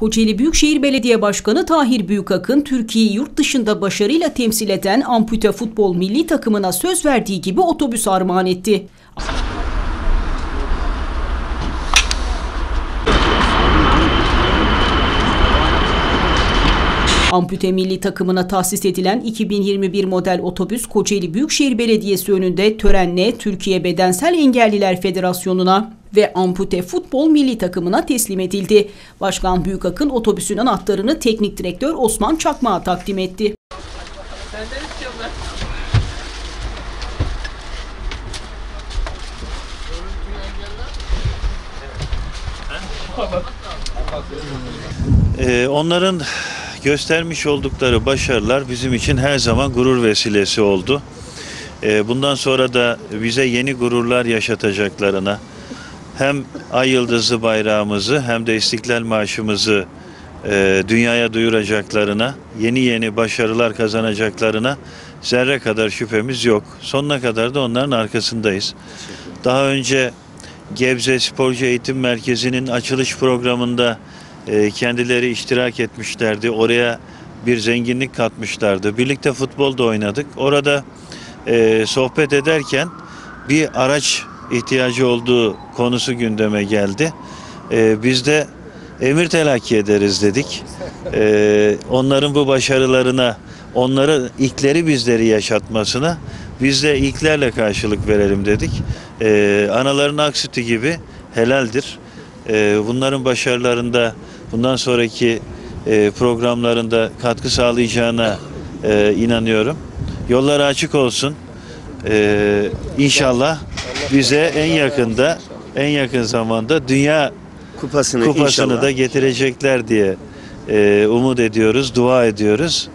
Kocaeli Büyükşehir Belediye Başkanı Tahir Büyükakın, Türkiye'yi yurt dışında başarıyla temsil eden ampute futbol milli takımına söz verdiği gibi otobüs armağan etti. Ampute milli takımına tahsis edilen 2021 model otobüs Kocaeli Büyükşehir Belediyesi önünde törenle Türkiye Bedensel Engelliler Federasyonu'na ve ampute futbol milli takımına teslim edildi. Başkan Büyükakın otobüsün anahtarını teknik direktör Osman Çakmak'a takdim etti. Ee, onların göstermiş oldukları başarılar bizim için her zaman gurur vesilesi oldu. Ee, bundan sonra da bize yeni gururlar yaşatacaklarına hem Ay Yıldızı bayrağımızı hem de İstiklal Marşımızı e, dünyaya duyuracaklarına, yeni yeni başarılar kazanacaklarına zerre kadar şüphemiz yok. Sonuna kadar da onların arkasındayız. Daha önce Gebze Sporcu Eğitim Merkezi'nin açılış programında e, kendileri iştirak etmişlerdi. Oraya bir zenginlik katmışlardı. Birlikte futbolda oynadık. Orada e, sohbet ederken bir araç ihtiyacı olduğu konusu gündeme geldi. E, biz de emir telakki ederiz dedik. E, onların bu başarılarına, onları ilkleri bizleri yaşatmasına biz de ilklerle karşılık verelim dedik. E, anaların ak sütü gibi helaldir. E, bunların başarılarında bundan sonraki e, programlarında katkı sağlayacağına e, inanıyorum. Yolları açık olsun. E, inşallah bize en yakında, en yakın zamanda dünya kupasını, kupasını inşallah. da getirecekler diye e, umut ediyoruz, dua ediyoruz.